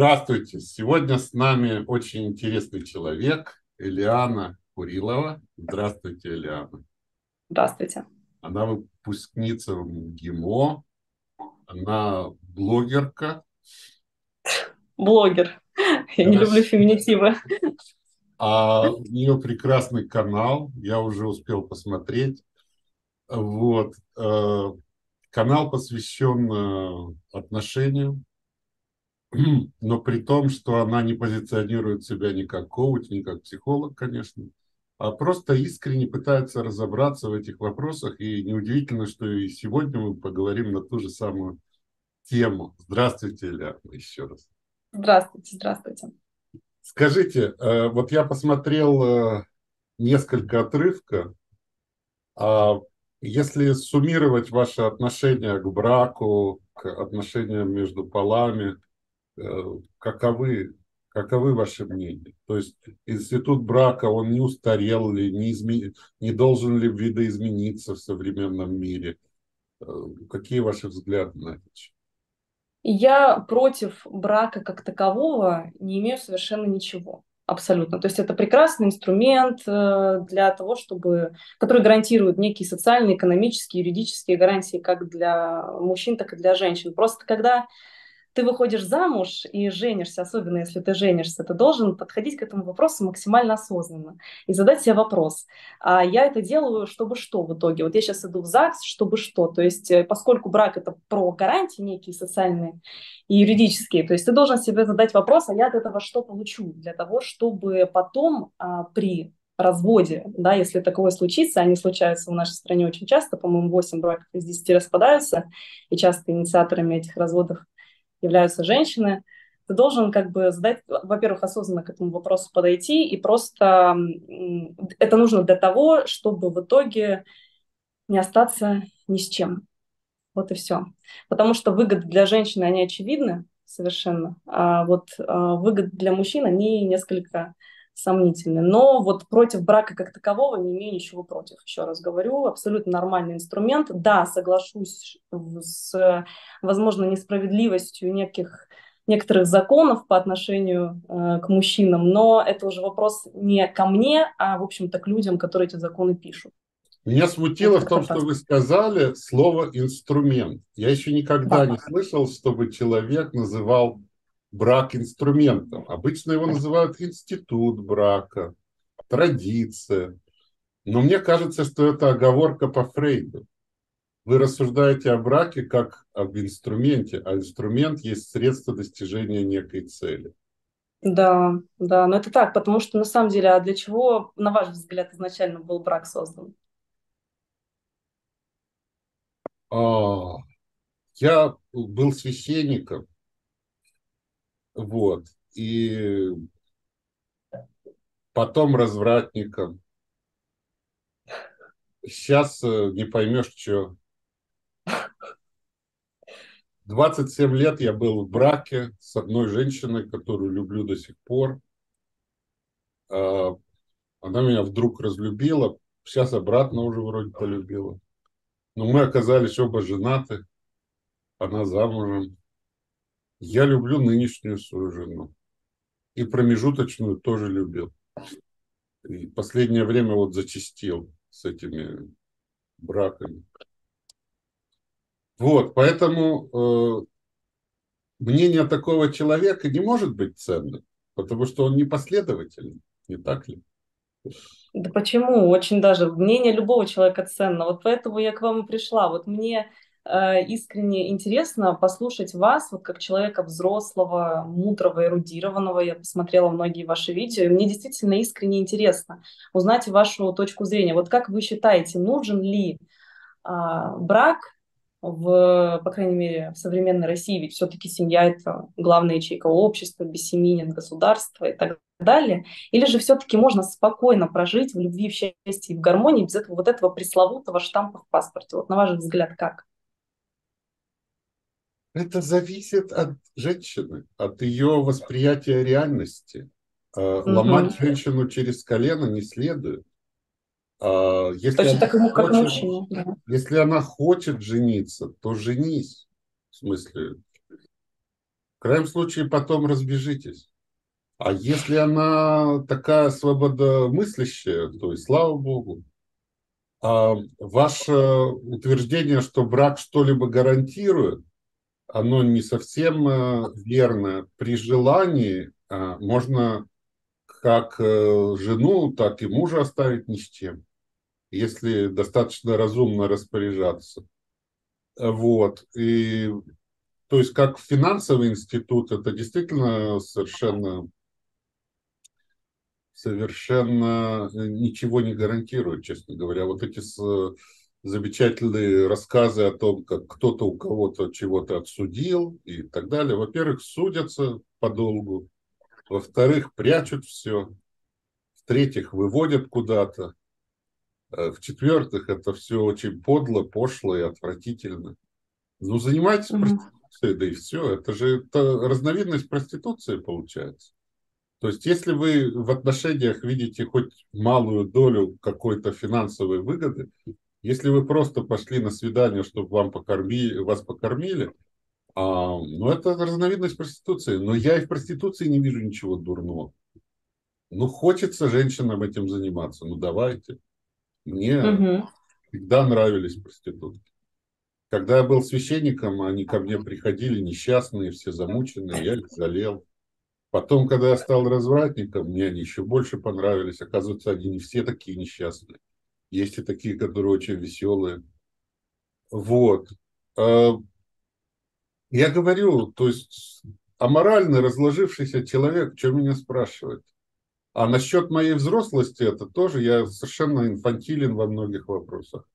Здравствуйте. Сегодня с нами очень интересный человек, Элиана Курилова. Здравствуйте, Элиана. Здравствуйте. Она выпускница МГИМО, она блогерка. Блогер. Я не люблю феминитивы. А у нее прекрасный канал, я уже успел посмотреть. Вот. Э, канал посвящен э, отношениям, но при том, что она не позиционирует себя ни как коуч, ни как психолог, конечно, а просто искренне пытается разобраться в этих вопросах. И неудивительно, что и сегодня мы поговорим на ту же самую тему. Здравствуйте, Илья, еще раз. Здравствуйте, здравствуйте. Скажите, э, вот я посмотрел э, несколько отрывка. А если суммировать ваши отношения к браку, к отношениям между полами – каковы, каковы ваши мнения? То есть институт брака, он не устарел ли, не, изме... не должен ли видоизмениться в современном мире? Э, какие ваши взгляды на это? Я против брака как такового не имею совершенно ничего. Абсолютно. То есть это прекрасный инструмент э, для того, чтобы, который гарантирует некие социальные, экономические, юридические гарантии как для мужчин, так и для женщин. Просто когда ты выходишь замуж и женишься, особенно если ты женишься, ты должен подходить к этому вопросу максимально осознанно и задать себе вопрос. А я это делаю, чтобы что в итоге? Вот я сейчас иду в ЗАГС, чтобы что? То есть э, поскольку брак это про гарантии некие социальные и юридические, то есть ты должен себе задать вопрос, а я от этого что получу? Для того, чтобы потом а, при разводе, да, если такое случится, они случаются в нашей стране очень часто, по-моему, 8 браков из 10 распадаются, и часто инициаторами этих разводов являются женщины, ты должен как бы задать, во-первых, осознанно к этому вопросу подойти, и просто это нужно для того, чтобы в итоге не остаться ни с чем. Вот и все. Потому что выгоды для женщины, они очевидны совершенно, а вот а, выгоды для мужчин, они несколько сомнительны. Но вот против брака как такового не имею ничего против. Еще раз говорю, абсолютно нормальный инструмент. Да, соглашусь с, возможно, несправедливостью неких некоторых законов по отношению э, к мужчинам, но это уже вопрос не ко мне, а, в общем-то, к людям, которые эти законы пишут. Меня смутило это в том, что вы сказали слово «инструмент». Я еще никогда да. не слышал, чтобы человек называл брак инструментом. Обычно его называют институт брака, традиция. Но мне кажется, что это оговорка по Фрейду. Вы рассуждаете о браке как об инструменте, а инструмент есть средство достижения некой цели. Да, да, но это так, потому что на самом деле, а для чего, на ваш взгляд, изначально был брак создан? А, я был священником, вот. И потом развратником. Сейчас э, не поймешь, что. 27 лет я был в браке с одной женщиной, которую люблю до сих пор. А, она меня вдруг разлюбила, сейчас обратно уже вроде полюбила. Но мы оказались оба женаты, она замужем. Я люблю нынешнюю свою жену. И промежуточную тоже любил. И последнее время вот зачастил с этими браками. Вот, поэтому э, мнение такого человека не может быть ценным, потому что он непоследовательный, не так ли? Да почему? Очень даже мнение любого человека ценно. Вот поэтому я к вам и пришла. Вот мне искренне интересно послушать вас, вот как человека взрослого, мудрого, эрудированного. Я посмотрела многие ваши видео, и мне действительно искренне интересно узнать вашу точку зрения. Вот как вы считаете, нужен ли а, брак в, по крайней мере, в современной России, ведь все-таки семья – это главная ячейка общества, без семьи нет государства и так далее. Или же все-таки можно спокойно прожить в любви, в счастье и в гармонии без этого вот этого пресловутого штампа в паспорте? Вот на ваш взгляд, как? Это зависит от женщины, от ее восприятия реальности. Угу. Ломать женщину через колено не следует. А, если Точно так ему, как хочет. Да. Если она хочет жениться, то женись. В смысле, В крайнем случае потом разбежитесь. А если она такая свободомыслящая, то и слава богу. А ваше утверждение, что брак что-либо гарантирует, оно не совсем э, верно. При желании э, можно как э, жену, так и мужа оставить ни с чем, если достаточно разумно распоряжаться. Вот. И, то есть, как финансовый институт, это действительно совершенно, совершенно ничего не гарантирует, честно говоря. Вот эти замечательные рассказы о том, как кто-то у кого-то чего-то отсудил и так далее. Во-первых, судятся подолгу. Во-вторых, прячут все. В-третьих, выводят куда-то. Э, В-четвертых, это все очень подло, пошло и отвратительно. Ну, занимайтесь mm-hmm. проституцией, да и все. Это же это разновидность проституции получается. То есть, если вы в отношениях видите хоть малую долю какой-то финансовой выгоды, если вы просто пошли на свидание, чтобы вам покормили, вас покормили, а, ну, это разновидность проституции. Но я и в проституции не вижу ничего дурного. Ну, хочется женщинам этим заниматься. Ну, давайте. Мне угу. всегда нравились проститутки. Когда я был священником, они ко мне приходили несчастные, все замученные, я их жалел. Потом, когда я стал развратником, мне они еще больше понравились. Оказывается, они не все такие несчастные. Есть и такие, которые очень веселые. Вот. А, я говорю, то есть аморальный, разложившийся человек, что меня спрашивает? А насчет моей взрослости, это тоже я совершенно инфантилен во многих вопросах.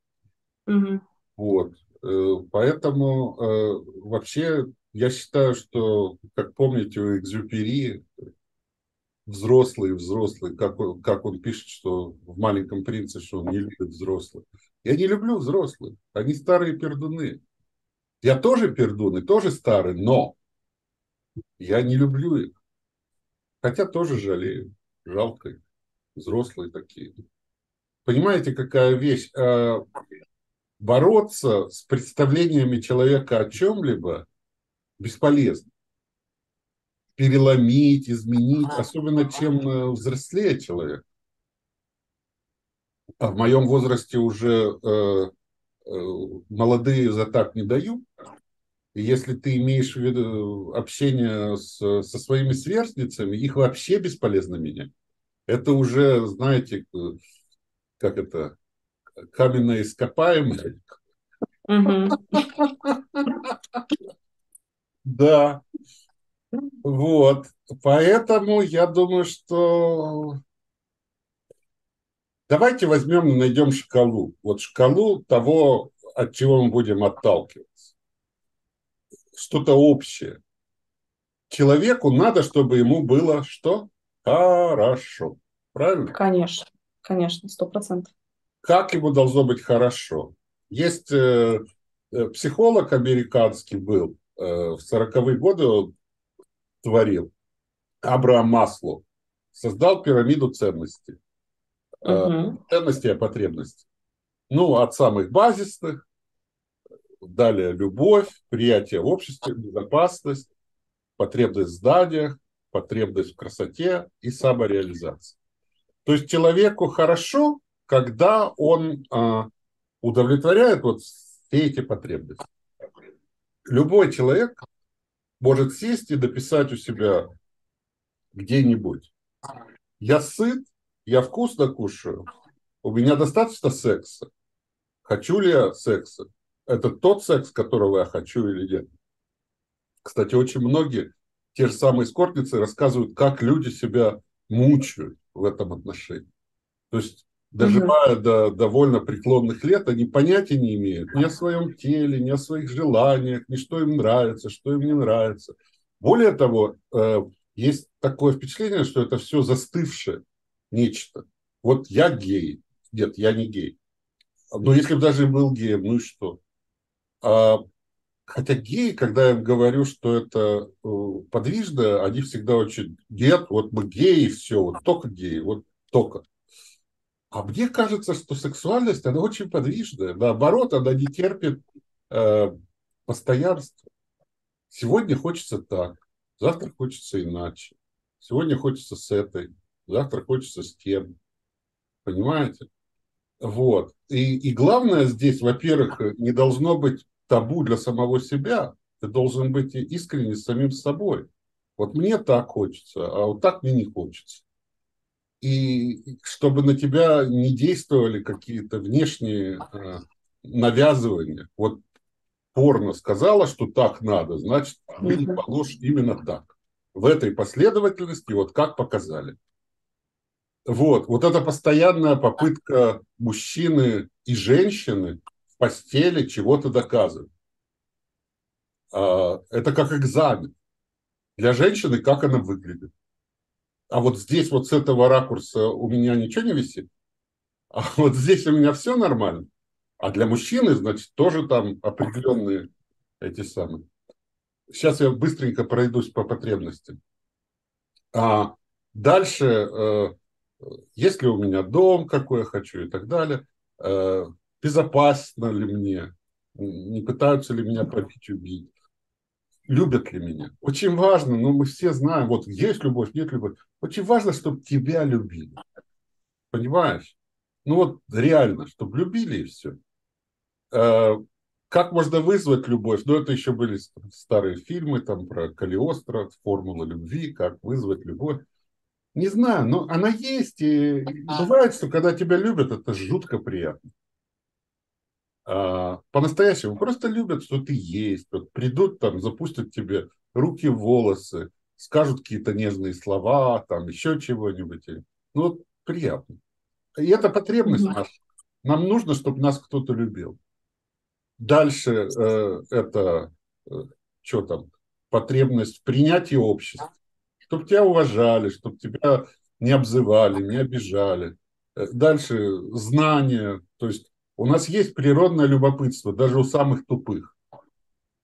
Угу. Вот. Э, поэтому э, вообще я считаю, что, как помните, у Экзюпери взрослый, взрослый, как он, как он пишет, что в «Маленьком принце», что он не любит взрослых. Я не люблю взрослых, они старые пердуны. Я тоже пердун и тоже старый, но я не люблю их. Хотя тоже жалею, жалко их, взрослые такие. Понимаете, какая вещь? А, бороться с представлениями человека о чем-либо бесполезно переломить, изменить, особенно чем э, взрослее человек. А в моем возрасте уже э, э, молодые за так не дают. Если ты имеешь в виду общение с, со своими сверстницами, их вообще бесполезно менять. Это уже, знаете, э, как это, каменное ископаемое. Да. Вот. Поэтому я думаю, что давайте возьмем и найдем шкалу. Вот шкалу того, от чего мы будем отталкиваться. Что-то общее. Человеку надо, чтобы ему было что? Хорошо. Правильно? Конечно, конечно, сто процентов. Как ему должно быть хорошо? Есть э, э психолог американский был э, в 40-е годы, творил. Абрам Масло создал пирамиду ценностей. Угу. Ценностей и потребностей. Ну, от самых базисных, далее любовь, приятие в обществе, безопасность, потребность в зданиях, потребность в красоте и самореализация. То есть человеку хорошо, когда он а, удовлетворяет вот все эти потребности. Любой человек может сесть и дописать у себя где-нибудь. Я сыт, я вкусно кушаю, у меня достаточно секса. Хочу ли я секса? Это тот секс, которого я хочу или нет? Кстати, очень многие, те же самые скорбницы, рассказывают, как люди себя мучают в этом отношении. То есть доживая mm до довольно преклонных лет, они понятия не имеют ни о своем теле, ни о своих желаниях, ни что им нравится, что им не нравится. Более того, э, есть такое впечатление, что это все застывшее нечто. Вот я гей. Нет, я не гей. Но если бы даже был геем, ну и что? А, хотя геи, когда я им говорю, что это э, подвижно, они всегда очень, нет, вот мы геи, все, вот только геи, вот только. А мне кажется, что сексуальность, она очень подвижная. Наоборот, она не терпит э, постоянства. Сегодня хочется так, завтра хочется иначе. Сегодня хочется с этой, завтра хочется с тем. Понимаете? Вот. И, и главное здесь, во-первых, не должно быть табу для самого себя. Ты должен быть искренне с самим собой. Вот мне так хочется, а вот так мне не хочется. И чтобы на тебя не действовали какие-то внешние э, навязывания. Вот порно сказала, что так надо, значит, ты не положь именно так. В этой последовательности, вот как показали. Вот, вот эта постоянная попытка мужчины и женщины в постели чего-то доказывать. А, это как экзамен. Для женщины, как она выглядит. А вот здесь вот с этого ракурса у меня ничего не висит. А вот здесь у меня все нормально. А для мужчины, значит, тоже там определенные эти самые. Сейчас я быстренько пройдусь по потребностям. А дальше э, есть ли у меня дом, какой я хочу и так далее, э, безопасно ли мне, не пытаются ли меня побить, убить, любят ли меня. Очень важно, ну мы все знаем, вот есть любовь, нет любовь. Очень важно, чтобы тебя любили. Понимаешь? Ну вот реально, чтобы любили и все. Э, как можно вызвать любовь? Ну, это еще были старые фильмы там про Калиостро, формула любви, как вызвать любовь. Не знаю, но она есть. И бывает, что когда тебя любят, это жутко приятно. А, по-настоящему просто любят, что ты есть. Вот придут там, запустят тебе руки волосы, скажут какие-то нежные слова, там еще чего-нибудь. Ну, вот приятно. И это потребность наша. Нам нужно, чтобы нас кто-то любил. Дальше э, это, э, что там, потребность в принятии общества чтобы тебя уважали, чтобы тебя не обзывали, не обижали. Э, дальше знания. То есть у нас есть природное любопытство, даже у самых тупых.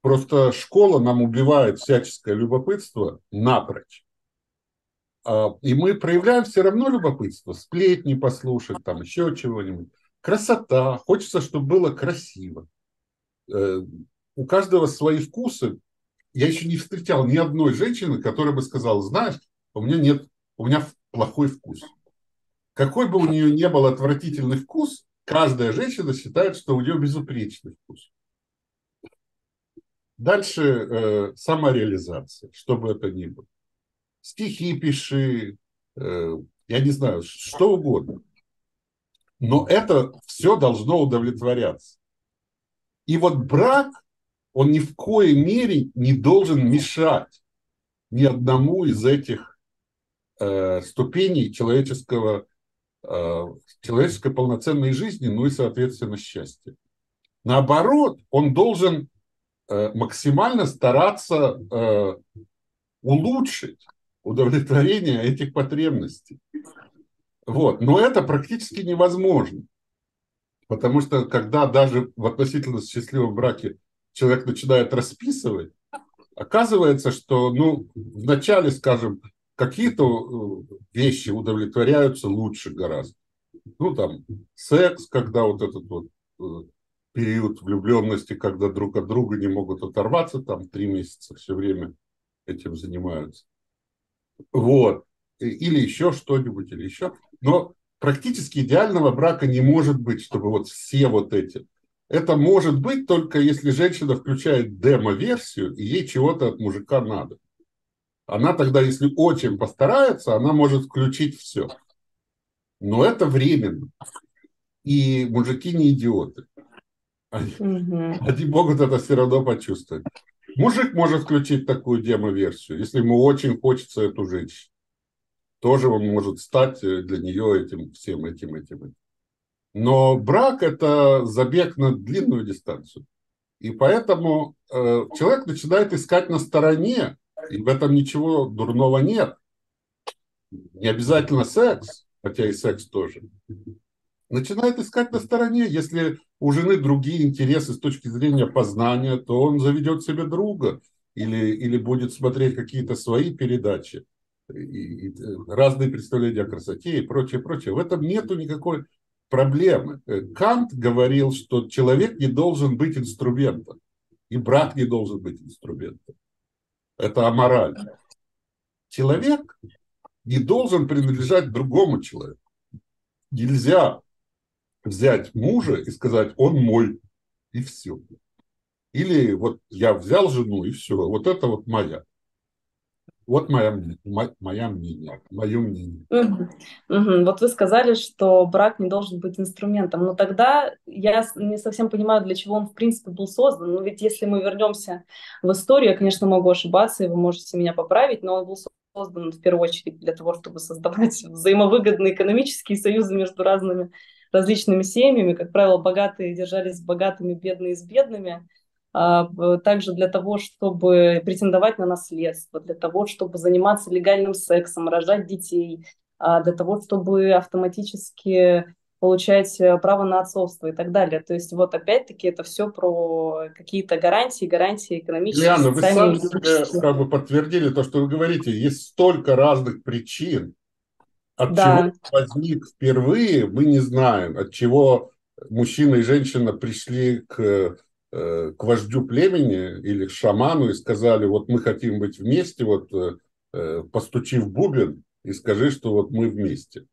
Просто школа нам убивает всяческое любопытство напрочь. А, и мы проявляем все равно любопытство, сплетни послушать, там еще чего-нибудь. Красота, хочется, чтобы было красиво. Э, у каждого свои вкусы, я еще не встречал ни одной женщины, которая бы сказала, знаешь, у меня нет, у меня плохой вкус. Какой бы у нее не был отвратительный вкус, каждая женщина считает, что у нее безупречный вкус. Дальше э, самореализация, что бы это ни было. Стихи пиши, э, я не знаю, что угодно. Но это все должно удовлетворяться. И вот брак он ни в коей мере не должен мешать ни одному из этих э, ступеней человеческого, э, человеческой полноценной жизни, ну и, соответственно, счастья. Наоборот, он должен э, максимально стараться э, улучшить удовлетворение этих потребностей. Вот. Но это практически невозможно. Потому что когда даже в относительно счастливом браке человек начинает расписывать, оказывается, что, ну, вначале, скажем, какие-то э, вещи удовлетворяются лучше гораздо. Ну, там, секс, когда вот этот вот э, период влюбленности, когда друг от друга не могут оторваться, там, три месяца все время этим занимаются. Вот. Или еще что-нибудь, или еще. Но практически идеального брака не может быть, чтобы вот все вот эти это может быть только если женщина включает демо-версию, и ей чего-то от мужика надо. Она тогда, если очень постарается, она может включить все. Но это временно. И мужики не идиоты. Они, угу. они могут это все равно почувствовать. Мужик может включить такую демо-версию, если ему очень хочется эту женщину. Тоже он может стать для нее этим всем этим, этим, этим. Но брак – это забег на длинную дистанцию. И поэтому э, человек начинает искать на стороне, и в этом ничего дурного нет. Не обязательно секс, хотя и секс тоже. Начинает искать на стороне. Если у жены другие интересы с точки зрения познания, то он заведет себе друга или, или будет смотреть какие-то свои передачи и, и разные представления о красоте и прочее, прочее. В этом нету никакой проблемы. Э, Кант говорил, что человек не должен быть инструментом, и брак не должен быть инструментом. Это аморально. человек не должен принадлежать другому человеку. Нельзя взять мужа и сказать, он мой, и все. Или вот я взял жену, и все, вот это вот моя. Вот моя, моя мнение, мое мнение. Угу. Угу. Вот вы сказали, что брак не должен быть инструментом. Но тогда я не совсем понимаю, для чего он в принципе был создан. Но ведь если мы вернемся в историю, я, конечно, могу ошибаться, и вы можете меня поправить, но он был создан в первую очередь для того, чтобы создавать взаимовыгодные экономические союзы между разными различными семьями. Как правило, богатые держались с богатыми, бедные с бедными. А, также для того, чтобы претендовать на наследство, для того, чтобы заниматься легальным сексом, рожать детей, а, для того, чтобы автоматически получать э, право на отцовство и так далее. То есть вот опять-таки это все про какие-то гарантии, гарантии экономические, Лиана, вы сами как бы подтвердили то, что вы говорите. Есть столько разных причин, от да. чего возник впервые, мы не знаем. От чего мужчина и женщина пришли к Э, к вождю племени или к шаману и сказали, вот мы хотим быть вместе, вот э, э, постучи в бубен и скажи, что вот мы вместе.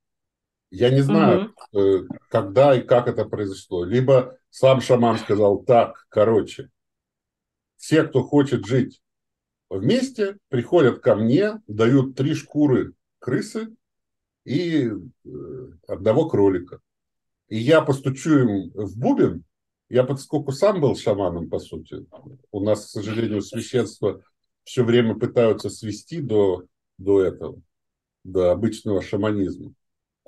Я не знаю, угу. когда и как это произошло. Либо сам шаман сказал, так, короче, все, кто хочет жить вместе, приходят ко мне, дают три шкуры крысы и одного кролика. И я постучу им в бубен, я поскольку сам был шаманом, по сути, у нас, к сожалению, священство все время пытаются свести до, до этого, до обычного шаманизма.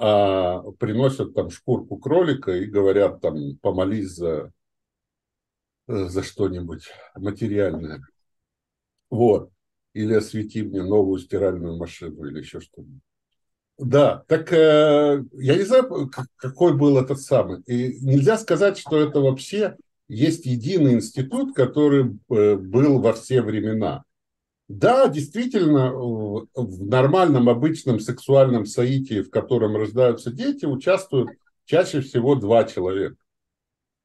А приносят там шкурку кролика и говорят там, помолись за, за что-нибудь материальное. Вот. Или освети мне новую стиральную машину или еще что-нибудь. Да, так э, я не знаю, какой был этот самый. И нельзя сказать, что это вообще есть единый институт, который э, был во все времена. Да, действительно, в нормальном, обычном сексуальном соитии, в котором рождаются дети, участвуют чаще всего два человека.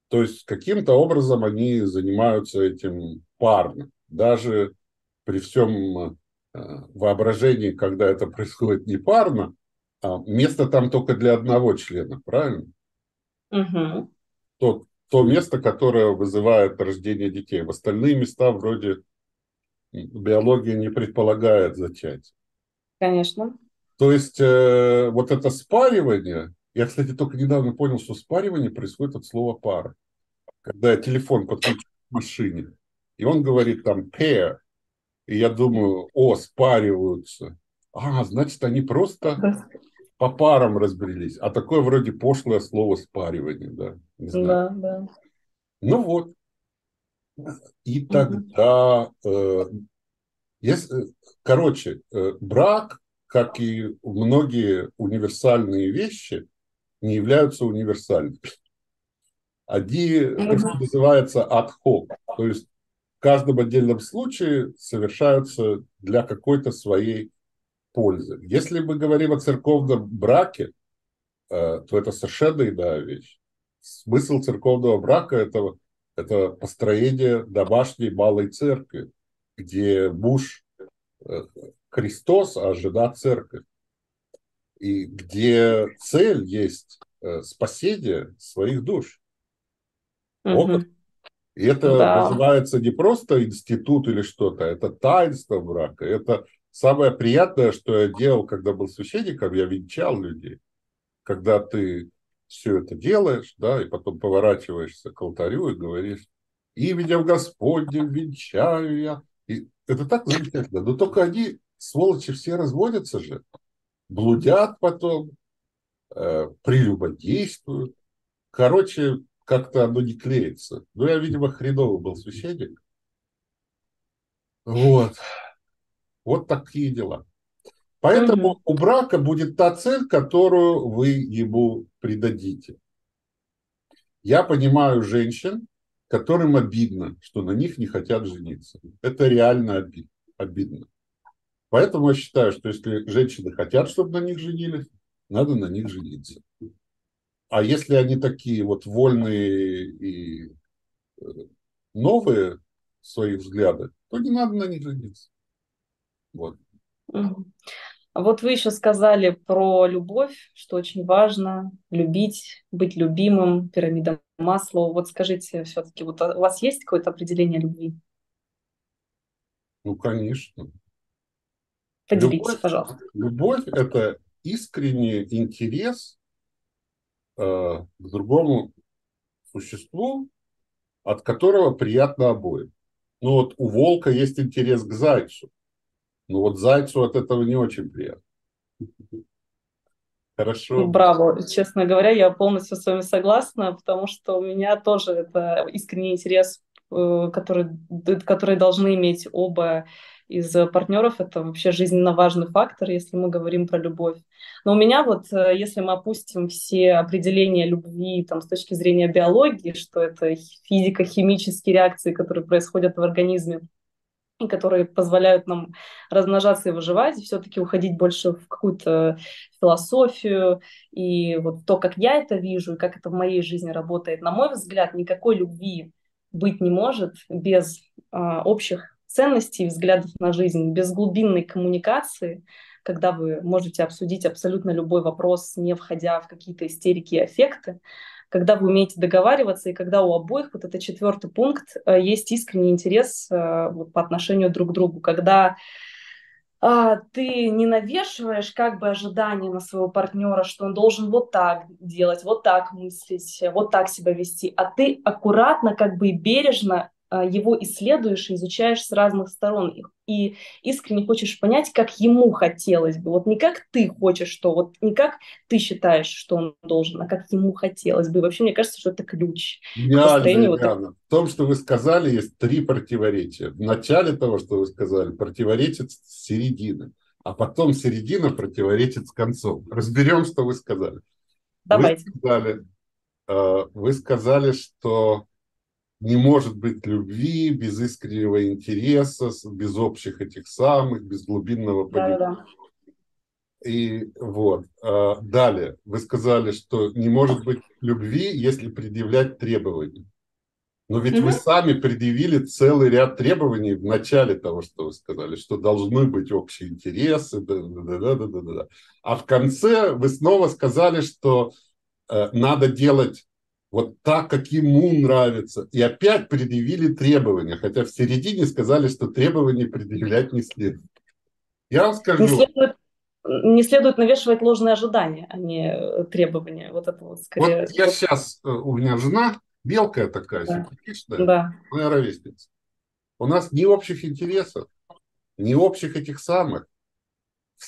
То есть каким-то образом они занимаются этим парно. Даже при всем э, воображении, когда это происходит не парно, а место там только для одного члена, правильно? Угу. То, то место, которое вызывает рождение детей. В остальные места вроде биология не предполагает зачать. Конечно. То есть э, вот это спаривание, я, кстати, только недавно понял, что спаривание происходит от слова пара. Когда я телефон подключу к машине, и он говорит там pair, и я думаю, о, спариваются. А, значит, они просто по парам разбрелись. А такое вроде пошлое слово спаривание, да? Не знаю. Да, да. Ну вот. И тогда, э, если, короче, э, брак, как и многие универсальные вещи, не являются универсальными. Они, как называется, ad-hoc. То есть в каждом отдельном случае совершаются для какой-то своей пользы. Если мы говорим о церковном браке, э, то это совершенно иная вещь. Смысл церковного брака это, – это построение домашней малой церкви, где муж э, Христос, а жена церковь. И где цель есть э, спасение своих душ. Угу. И это да. называется не просто институт или что-то, это таинство брака, это Самое приятное, что я делал, когда был священником, я венчал людей. Когда ты все это делаешь, да, и потом поворачиваешься к алтарю и говоришь, именем Господним венчаю я. И это так замечательно. Но только они, сволочи, все разводятся же, блудят потом, э, прелюбодействуют. Короче, как-то оно не клеится. Но я, видимо, хреново был священник. Вот. Вот такие дела. Поэтому угу. у брака будет та цель, которую вы ему придадите. Я понимаю женщин, которым обидно, что на них не хотят жениться. Это реально обид, обидно. Поэтому я считаю, что если женщины хотят, чтобы на них женились, надо на них жениться. А если они такие вот вольные и э, новые в своих взглядах, то не надо на них жениться. Вот. Вот вы еще сказали про любовь, что очень важно любить, быть любимым, пирамида масла. Вот скажите, все-таки, вот у вас есть какое-то определение любви? Ну, конечно. Поделитесь, любовь, пожалуйста. Любовь – это искренний интерес э, к другому существу, от которого приятно обоим. Ну вот у волка есть интерес к зайцу, но вот зайцу от этого не очень приятно. Хорошо. Браво. Честно говоря, я полностью с вами согласна, потому что у меня тоже это искренний интерес, э, который, который должны иметь оба из партнеров. Это вообще жизненно важный фактор, если мы говорим про любовь. Но у меня вот, э, если мы опустим все определения любви там, с точки зрения биологии, что это физико-химические реакции, которые происходят в организме, и которые позволяют нам размножаться и выживать, и все-таки уходить больше в какую-то философию и вот то, как я это вижу и как это в моей жизни работает. На мой взгляд, никакой любви быть не может без а, общих ценностей, взглядов на жизнь, без глубинной коммуникации, когда вы можете обсудить абсолютно любой вопрос, не входя в какие-то истерики и аффекты, когда вы умеете договариваться, и когда у обоих, вот это четвертый пункт, э, есть искренний интерес э, вот, по отношению друг к другу, когда а, ты не навешиваешь как бы ожидания на своего партнера, что он должен вот так делать, вот так мыслить, вот так себя вести, а ты аккуратно, как бы бережно а, его исследуешь и изучаешь с разных сторон их, и искренне хочешь понять, как ему хотелось бы. Вот не как ты хочешь, что вот не как ты считаешь, что он должен, а как ему хотелось бы. И вообще, мне кажется, что это ключ. Гениально, вот В том, что вы сказали, есть три противоречия. В начале того, что вы сказали, противоречит с середины, а потом середина противоречит с концом. Разберем, что вы сказали. Давайте. Вы сказали, а, вы сказали что не может быть любви без искреннего интереса, без общих этих самых, без глубинного понимания. Да, да. И вот. А, далее, вы сказали, что не может быть любви, если предъявлять требования. Но ведь угу. вы сами предъявили целый ряд требований в начале того, что вы сказали, что должны быть общие интересы, да, да, да, да, да, да. а в конце вы снова сказали, что э, надо делать вот так, как ему нравится. И опять предъявили требования, хотя в середине сказали, что требования предъявлять не следует. Я вам скажу... Не следует, не следует навешивать ложные ожидания, а не э, требования. Вот это вот скорее... Вот я сейчас, э, у меня жена белкая такая, да. симпатичная, да. моя ровесница. У нас ни общих интересов, ни общих этих самых.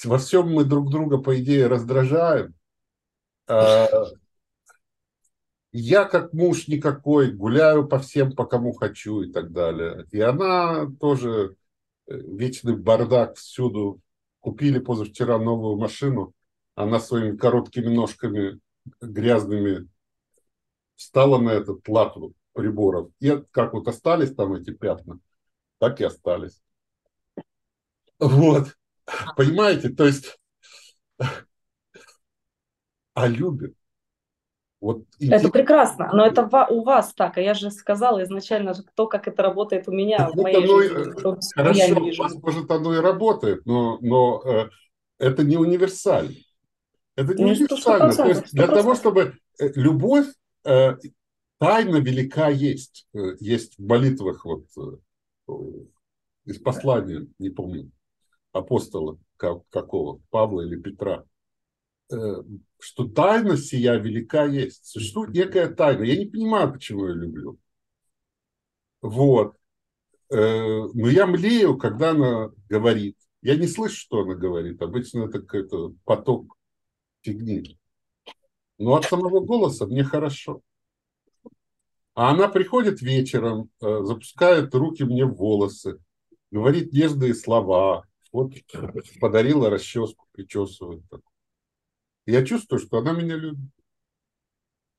Во всем мы друг друга, по идее, раздражаем. А, я как муж никакой, гуляю по всем, по кому хочу и так далее. И она тоже э, вечный бардак всюду. Купили позавчера новую машину, она своими короткими ножками грязными встала на этот лад приборов. И как вот остались там эти пятна, так и остались. Вот. Понимаете, то есть а любит. Вот это прекрасно, но это у вас так, а я же сказала изначально то, как это работает у меня, в моей оно, жизни. То, хорошо, я вижу. может, оно и работает, но, но э, это не универсально. Это не, не универсально. То есть для того, чтобы э, любовь, э, тайна велика есть. Э, есть в молитвах вот э, из послания, не помню, апостола какого, Павла или Петра Э, что тайна сия велика есть. Существует некая тайна. Я не понимаю, почему я люблю. Вот. Э, но я млею, когда она говорит. Я не слышу, что она говорит. Обычно это какой-то поток фигни. Но от самого голоса мне хорошо. А она приходит вечером, э, запускает руки мне в волосы, говорит нежные слова. Вот подарила расческу, причесывает. Я чувствую, что она меня любит.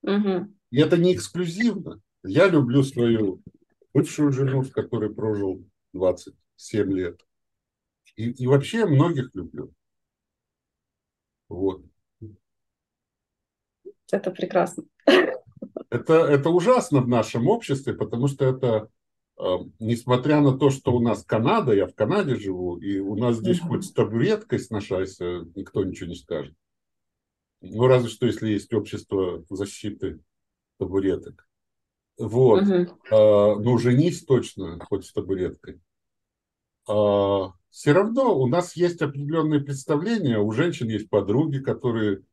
Угу. И это не эксклюзивно. Я люблю свою бывшую жену, с которой прожил 27 лет. И, и вообще многих люблю. Вот. Это прекрасно. Это, это ужасно в нашем обществе, потому что это несмотря на то, что у нас Канада, я в Канаде живу, и у нас здесь хоть табуреткой сношайся, никто ничего не скажет. Ну, разве что, если есть общество защиты табуреток. Вот. Угу. А, ну, женись точно, хоть с табуреткой. А, все равно у нас есть определенные представления, у женщин есть подруги, которые,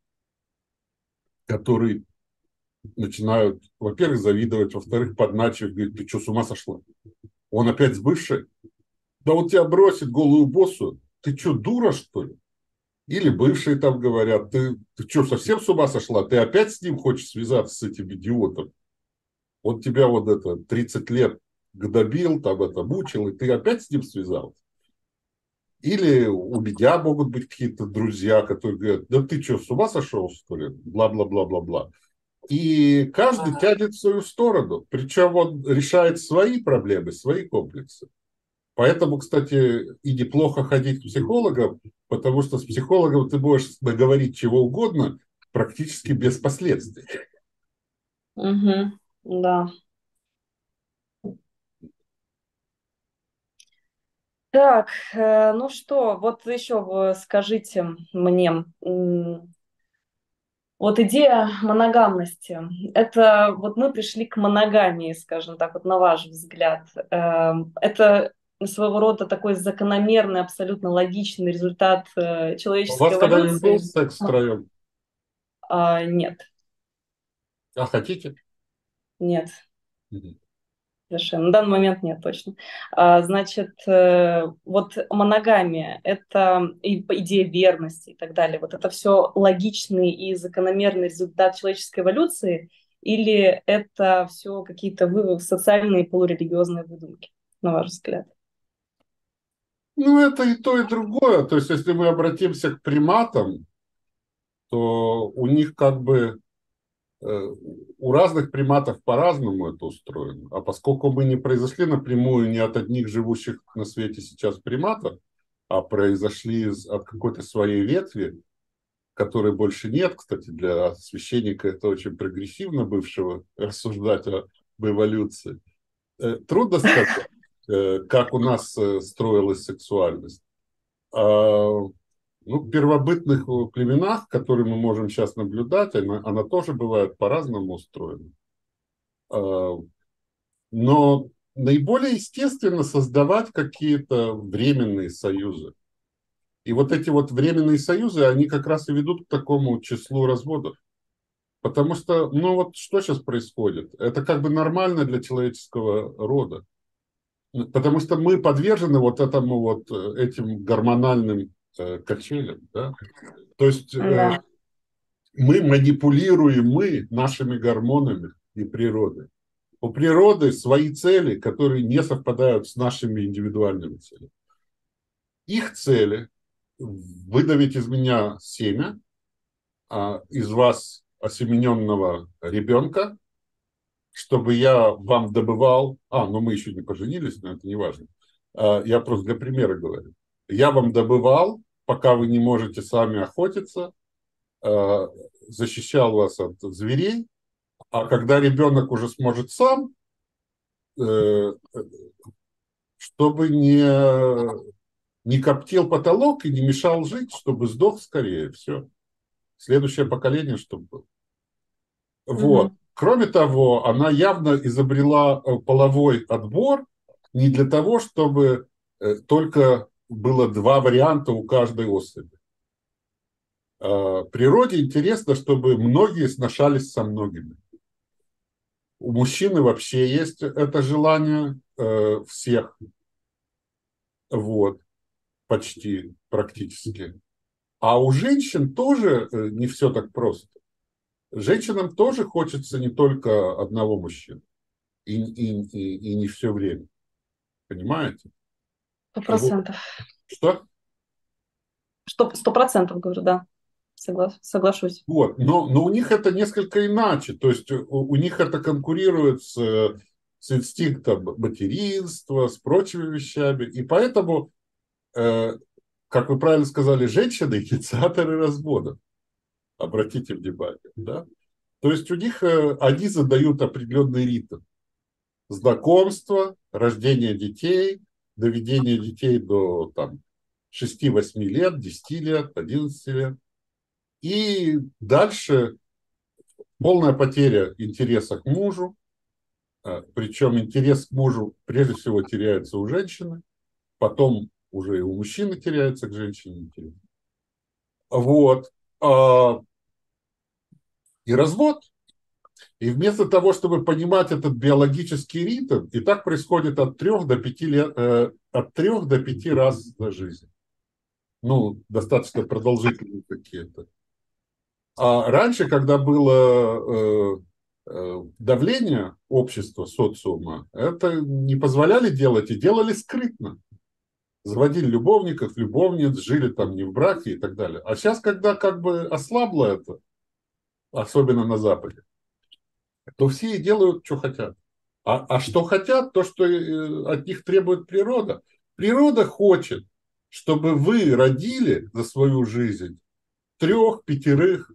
которые начинают, во-первых, завидовать, во-вторых, подначивать, говорить, ты что, с ума сошла? Он опять с бывшей? Да он тебя бросит голую боссу. Ты что, дура, что ли? Или бывшие там говорят, ты, ты что, совсем с ума сошла? Ты опять с ним хочешь связаться, с этим идиотом? Он тебя вот это 30 лет гнобил, там это мучил, и ты опять с ним связался? Или у меня могут быть какие-то друзья, которые говорят, да ты что, с ума сошел, что ли? Бла-бла-бла-бла-бла. И каждый ага. тянет в свою сторону. Причем он решает свои проблемы, свои комплексы. Поэтому, кстати, и неплохо ходить к психологам, потому что с психологом ты можешь наговорить чего угодно практически без последствий. Угу, да. Так, э, ну что, вот еще скажите мне, вот идея моногамности, это вот мы пришли к моногамии, скажем так, вот на ваш взгляд. Эм, это своего рода такой закономерный, абсолютно логичный результат э, человеческой У вас когда-нибудь был секс втроем? А, нет. А хотите? Нет. Угу. Совершенно. На данный момент нет, точно. А, значит, э, вот моногамия – это идея верности и так далее. Вот это все логичный и закономерный результат человеческой эволюции или это все какие-то социальные полурелигиозные выдумки, на ваш взгляд? Ну, это и то, и другое. То есть, если мы обратимся к приматам, то у них как бы Э, у разных приматов по-разному это устроено. А поскольку мы не произошли напрямую не от одних живущих на свете сейчас приматов, а произошли из, от какой-то своей ветви, которой больше нет, кстати, для священника это очень прогрессивно бывшего рассуждать об эволюции. Э, трудно сказать, как у нас строилась сексуальность. А ну, в первобытных э, племенах, которые мы можем сейчас наблюдать, она, она тоже бывает по-разному устроена. А, но наиболее естественно создавать какие-то временные союзы. И вот эти вот временные союзы, они как раз и ведут к такому числу разводов. Потому что, ну вот что сейчас происходит? Это как бы нормально для человеческого рода. Потому что мы подвержены вот этому вот, э, этим гормональным э, качелям. Да? То есть э, да. мы манипулируем мы нашими гормонами и природой. У природы свои цели, которые не совпадают с нашими индивидуальными целями. Их цели – выдавить из меня семя, а из вас осемененного ребенка, чтобы я вам добывал... А, ну мы еще не поженились, но это не важно. А, я просто для примера говорю. Я вам добывал пока вы не можете сами охотиться, э, защищал вас от зверей, а когда ребенок уже сможет сам, э, чтобы не, не коптил потолок и не мешал жить, чтобы сдох скорее, все. Следующее поколение, чтобы было. Вот. Mm-hmm. Кроме того, она явно изобрела э, половой отбор не для того, чтобы только было два варианта у каждой особи. А, природе интересно, чтобы многие сношались со многими. У мужчины вообще есть это желание э, всех. Вот. Почти, практически. А у женщин тоже э, не все так просто. Женщинам тоже хочется не только одного мужчины. И, и, и, и не все время. Понимаете? Сто процентов. Что? Сто процентов, говорю, да. Согла... Соглашусь. Вот, но, но у них это несколько иначе. То есть у, у них это конкурирует с, с инстинктом материнства, с прочими вещами. И поэтому, э, как вы правильно сказали, женщины инициаторы развода. Обратите внимание. Да? То есть у них э, они задают определенный ритм. знакомство, рождение детей, доведение детей до там, 6-8 лет, 10 лет, 11 лет. И дальше полная потеря интереса к мужу, а, причем интерес к мужу прежде всего теряется у женщины, потом уже и у мужчины теряется к женщине интерес. Вот. А, и развод. И вместо того, чтобы понимать этот биологический ритм, и так происходит от трех до пяти, лет, э, от трех до пяти раз за жизнь. Ну, достаточно продолжительные какие-то. А раньше, когда было э, э, давление общества, социума, это не позволяли делать и делали скрытно. Заводили любовников, любовниц, жили там не в браке и так далее. А сейчас, когда как бы ослабло это, особенно на Западе, то все и делают, что хотят. А, а что хотят, то, что э, от них требует природа. Природа хочет, чтобы вы родили за свою жизнь трех, пятерых,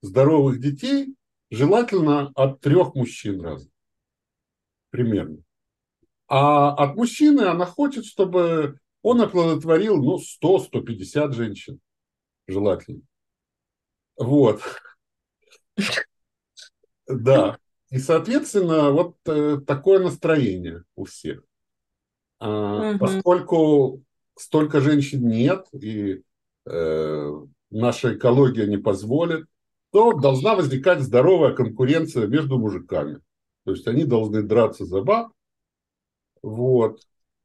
здоровых детей, желательно от трех мужчин разных. Примерно. А от мужчины она хочет, чтобы он оплодотворил ну, 100-150 женщин. Желательно. Вот. Да. И, соответственно, вот э, такое настроение у всех. А, угу. Поскольку столько женщин нет, и э, наша экология не позволит, то должна возникать здоровая конкуренция между мужиками. То есть они должны драться за баб, вот,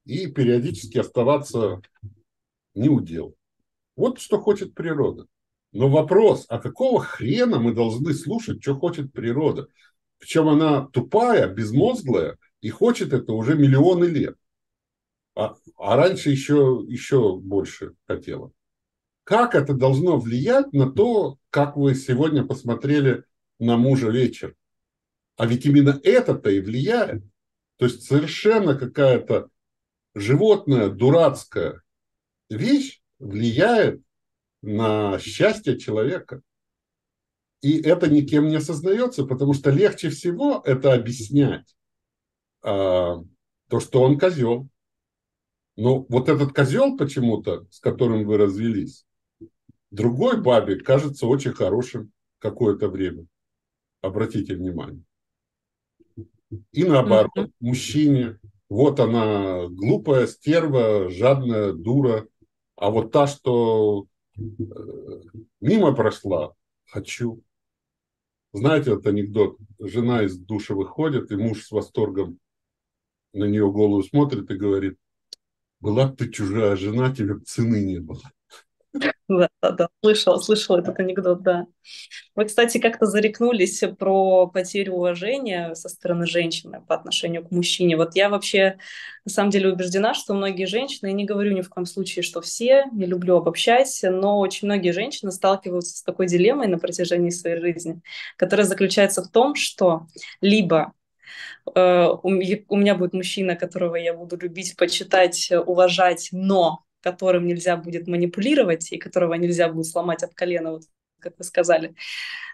и периодически оставаться не удел. Вот что хочет природа. Но вопрос, а какого хрена мы должны слушать, что хочет природа? Причем она тупая, безмозглая и хочет это уже миллионы лет. А, а раньше еще, еще больше хотела как это должно влиять на то, как вы сегодня посмотрели на мужа вечер. А ведь именно это-то и влияет. То есть совершенно какая-то животная, дурацкая вещь влияет на счастье человека. И это никем не осознается, потому что легче всего это объяснять. А, то, что он козел. Но вот этот козел почему-то, с которым вы развелись, другой бабе кажется очень хорошим какое-то время. Обратите внимание. И наоборот, мужчине, вот она глупая, стерва, жадная, дура, а вот та, что э, мимо прошла, хочу. Знаете этот анекдот? Жена из душа выходит, и муж с восторгом на нее голову смотрит и говорит, была бы ты чужая жена, тебе цены не было. Да, да, да, слышала, слышала этот анекдот, да. Вы, кстати, как-то зарекнулись про потерю уважения со стороны женщины по отношению к мужчине. Вот я вообще на самом деле убеждена, что многие женщины, я не говорю ни в коем случае, что все, не люблю обобщать, но очень многие женщины сталкиваются с такой дилеммой на протяжении своей жизни, которая заключается в том, что либо э, у меня будет мужчина, которого я буду любить, почитать, уважать, но которым нельзя будет манипулировать и которого нельзя будет сломать от колена, вот как вы сказали.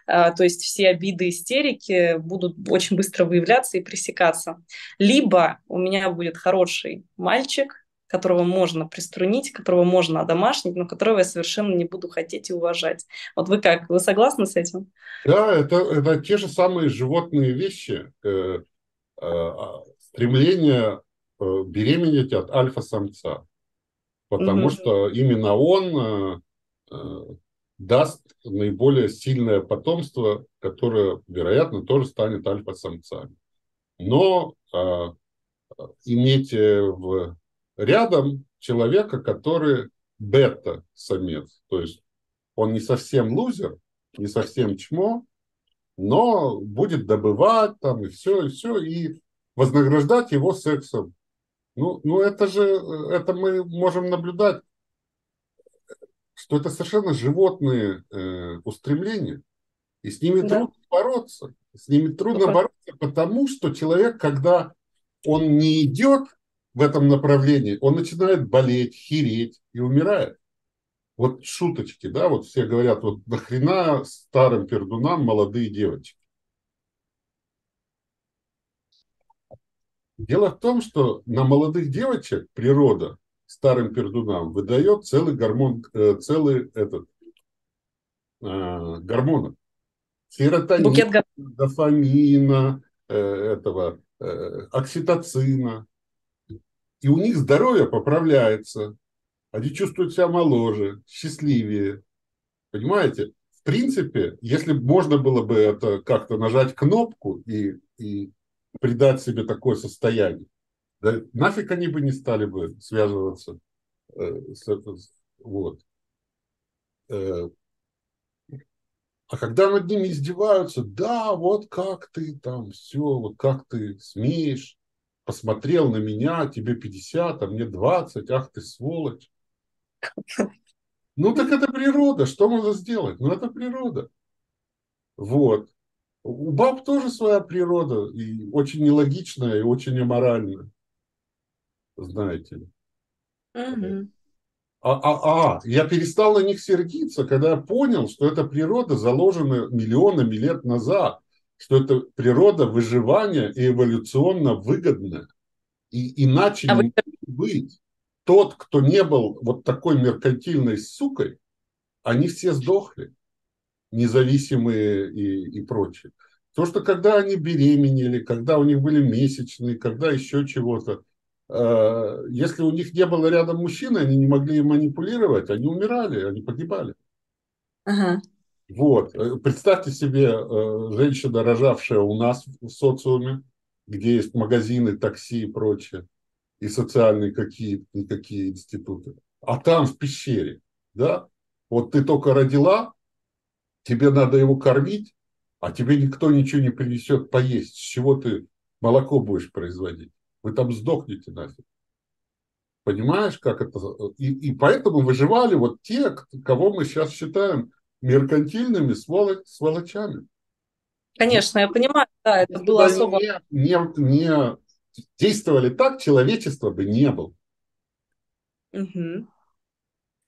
А, то есть все обиды, истерики будут очень быстро выявляться и пресекаться. Либо у меня будет хороший мальчик, которого можно приструнить, которого можно одомашнить, но которого я совершенно не буду хотеть и уважать. Вот вы как? Вы согласны с этим? Да, это, это те же самые животные вещи. Э, э, стремление э, беременеть от альфа-самца потому угу. что именно он э, э, даст наиболее сильное потомство, которое, вероятно, тоже станет альфа-самцами. Но э, иметь в, рядом человека, который бета-самец, то есть он не совсем лузер, не совсем чмо, но будет добывать там и все, и все, и вознаграждать его сексом. Ну, ну это же, э, это мы можем наблюдать, что это совершенно животные э, устремления, и с ними да. трудно бороться. С ними трудно ну, бороться, потому что человек, когда он не идет в этом направлении, он начинает болеть, хереть и умирает. Вот шуточки, да, вот все говорят, вот нахрена старым пердунам молодые девочки. Дело в том, что на молодых девочек природа старым пердунам выдает целый гормон, э, целый этот э, гормонов. Серотонина, дофамина, э, этого, э, окситоцина. И у них здоровье поправляется. Они чувствуют себя моложе, счастливее. Понимаете? В принципе, если можно было бы это как-то нажать кнопку и, и придать себе такое состояние, да нафиг они бы не стали бы связываться э, с этим. Вот. Э, а когда над ними издеваются, да, вот как ты там, все, вот как ты смеешь, посмотрел на меня, тебе 50, а мне 20, ах ты сволочь. Ну так это природа, что можно сделать? Ну это природа. Вот. У баб тоже своя природа, и очень нелогичная, и очень аморальная. Знаете ли. Угу. А, а, а, я перестал на них сердиться, когда я понял, что эта природа заложена миллионами лет назад, что это природа выживания и эволюционно выгодная. И иначе а не вы... быть. Тот, кто не был вот такой меркантильной сукой, они все сдохли, независимые и, и прочее. То, что когда они беременели, когда у них были месячные, когда еще чего-то, Э, если у них не было рядом мужчины, они не могли им манипулировать, они умирали, они погибали. Ага. Вот. Э, представьте себе э, женщина, рожавшая у нас в социуме, где есть магазины, такси и прочее, и социальные какие никакие институты. А там, в пещере, да, вот ты только родила, тебе надо его кормить, а тебе никто ничего не принесет поесть. С чего ты молоко будешь производить? Вы там сдохнете нафиг. Понимаешь, как это? И, и поэтому выживали вот те, кого мы сейчас считаем меркантильными сволоч, сволочами. Конечно, я понимаю, да, это Если было особо... Не, не, не действовали так, человечества бы не было. Угу.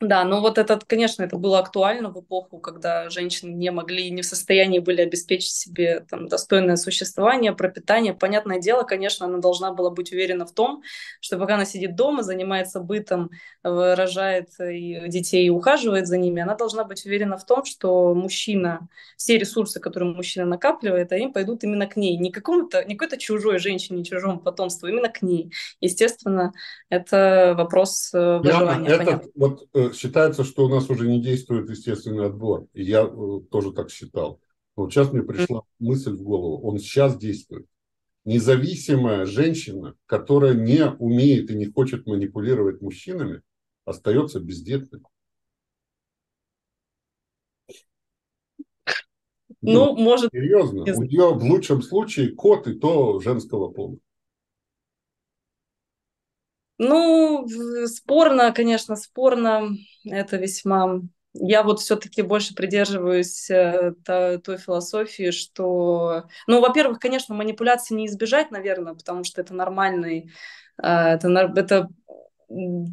Да, ну вот этот, конечно, это было актуально в эпоху, когда женщины не могли, не в состоянии были обеспечить себе там, достойное существование, пропитание. Понятное дело, конечно, она должна была быть уверена в том, что пока она сидит дома, занимается бытом, рожает детей и ухаживает за ними, она должна быть уверена в том, что мужчина, все ресурсы, которые мужчина накапливает, они пойдут именно к ней, не какому-то, не какой-то чужой женщине, чужому потомству, именно к ней. Естественно, это вопрос э, выживания. Я, это, вот, э, считается, что у нас уже не действует естественный отбор. И я э, тоже так считал. Но вот сейчас мне пришла мысль в голову. Он сейчас действует. Независимая женщина, которая не умеет и не хочет манипулировать мужчинами, остается бездетной. Ну, ну может... Серьезно. У нее в лучшем случае кот и то женского пола. Ну, спорно, конечно, спорно. Это весьма... Я вот все-таки больше придерживаюсь э, той, философии, что... Ну, во-первых, конечно, манипуляции не избежать, наверное, потому что это нормальный... Э, это, это